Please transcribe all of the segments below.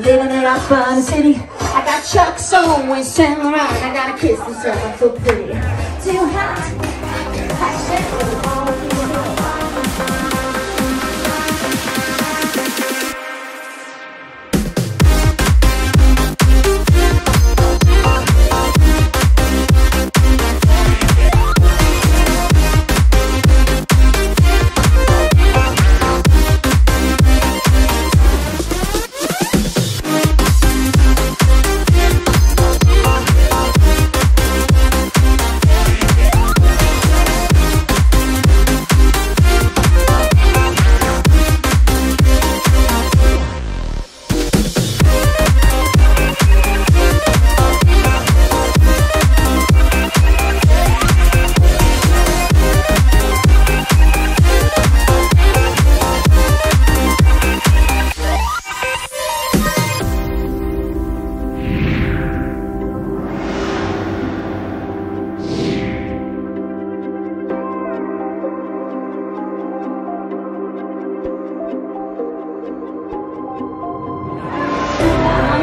living in the city. I got Chuck's on when Saint Laurent. I got a kiss myself, I'm so pretty. Too hot. I said,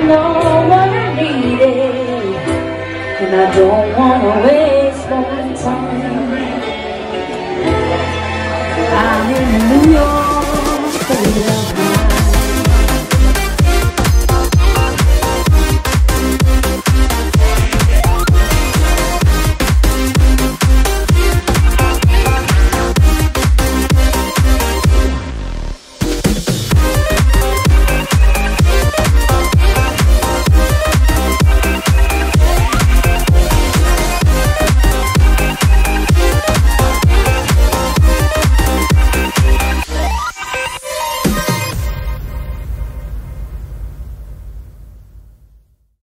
know what I needed And I don't want to waste my time. I'm in New York